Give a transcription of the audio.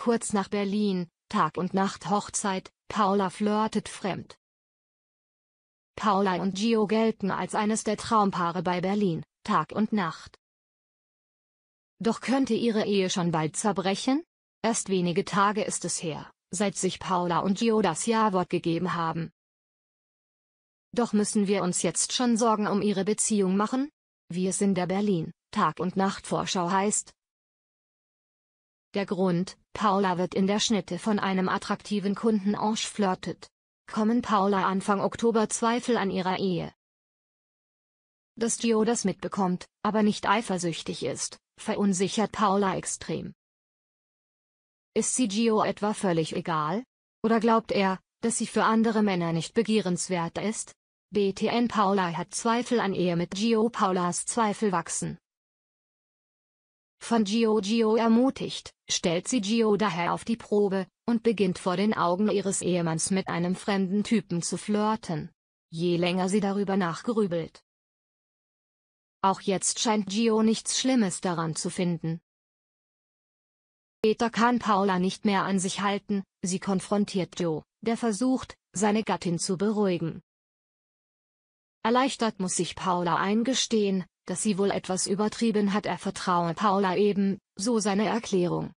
Kurz nach Berlin, Tag und Nacht Hochzeit, Paula flirtet fremd. Paula und Gio gelten als eines der Traumpaare bei Berlin, Tag und Nacht. Doch könnte ihre Ehe schon bald zerbrechen? Erst wenige Tage ist es her, seit sich Paula und Gio das Ja-Wort gegeben haben. Doch müssen wir uns jetzt schon Sorgen um ihre Beziehung machen? Wie es in der Berlin, Tag und Nacht Vorschau heißt. Der Grund, Paula wird in der Schnitte von einem attraktiven Kunden flirtet. Kommen Paula Anfang Oktober Zweifel an ihrer Ehe. Dass Gio das mitbekommt, aber nicht eifersüchtig ist, verunsichert Paula extrem. Ist sie Gio etwa völlig egal? Oder glaubt er, dass sie für andere Männer nicht begehrenswert ist? BTN Paula hat Zweifel an Ehe mit Gio Paulas Zweifel wachsen. Von Gio Gio ermutigt, stellt sie Gio daher auf die Probe, und beginnt vor den Augen ihres Ehemanns mit einem fremden Typen zu flirten. Je länger sie darüber nachgrübelt. Auch jetzt scheint Gio nichts Schlimmes daran zu finden. Später kann Paula nicht mehr an sich halten, sie konfrontiert Joe, der versucht, seine Gattin zu beruhigen. Erleichtert muss sich Paula eingestehen, dass sie wohl etwas übertrieben hat er vertraue Paula eben, so seine Erklärung.